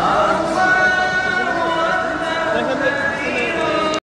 Ah.